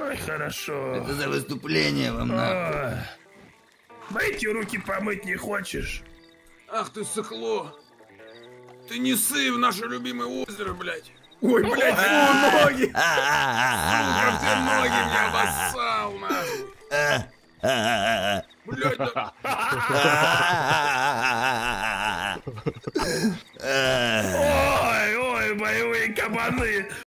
Ой, хорошо. Это за выступление вам нахуй. Мои Эти руки помыть не хочешь? Ах ты сыхло. Ты не ссы в наше любимое озеро, блядь. Ой, блядь, фу, ноги! Сука, ты ноги мне обоссал, нахуй. Блядь, да... Ой, ой, боевые кабаны!